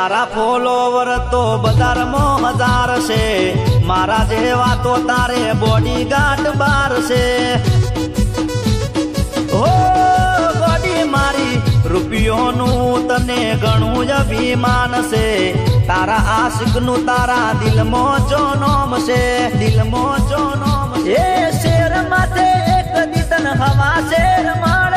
તારા ફોલોવર તો બજારમાં હજાર છે. મારા જેવા તો તારે બોડી ગાર્ડ બાર છે. ઓ બોડી મારી, રૂપિયોનું તને ઘણું જ અભિમાન છે. તારા આશિકનું તારા દિલમાં ચોનોમ છે. દિલમાં ચોનોમ છે. એ શેર માથે એક દિતન હવા શેર માણ